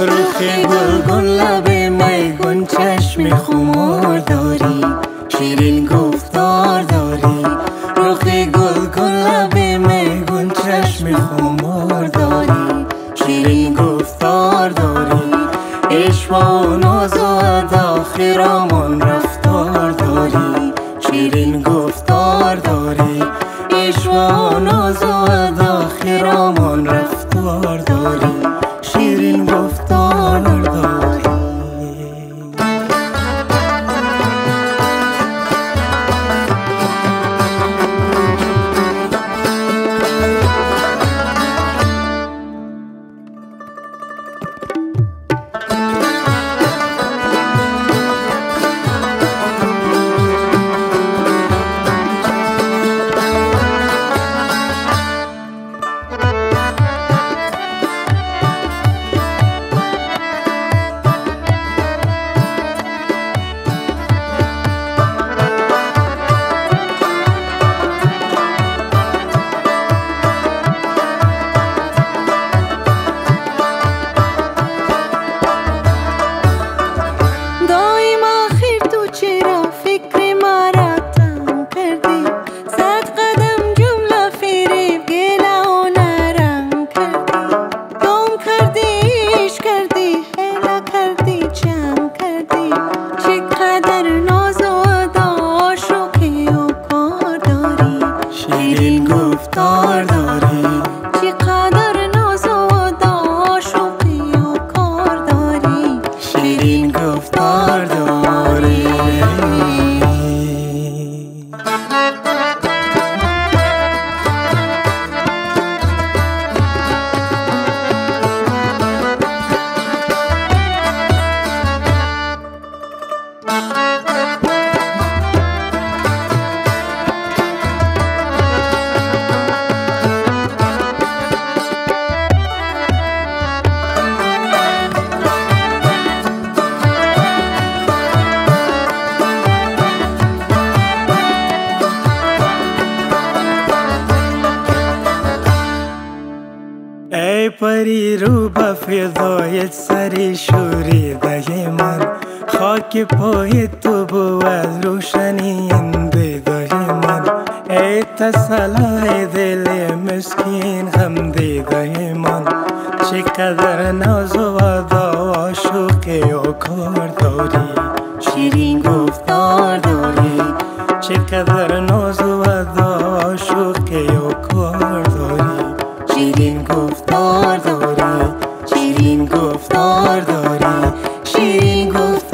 رخ گل لبه میگون چشم خمار داری. شیرین گفتار داری. رخ گل لبه میگون چشم خمار داری. شیرین گفتار داری. عشق و ناز و خیرامان رفتار سری رو به فدایت سری شوریده من خاک پای تو بود روشنی اندیده من ای تسلای دل مسکین هم دیده من چقدر ناز و ودا و عاشقی و کار داری شیرین گفتار داری. چقدر ناز و ودا و عاشقی و کار داری شیرین گفتار گفتار داری؟ شیرین گفت